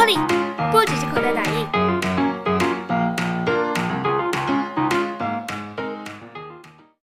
玻璃，不只是口袋大印。